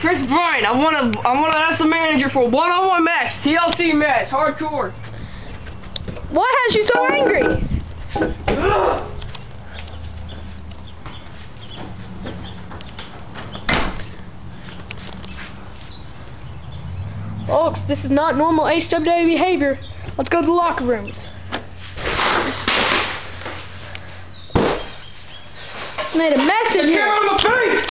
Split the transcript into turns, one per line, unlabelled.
Chris Bryant. I want to. I want to ask the manager for a one-on-one match, TLC match, hardcore.
What has you so angry? Folks, this is not normal HWA behavior. Let's go to the locker rooms. Made a mess in here.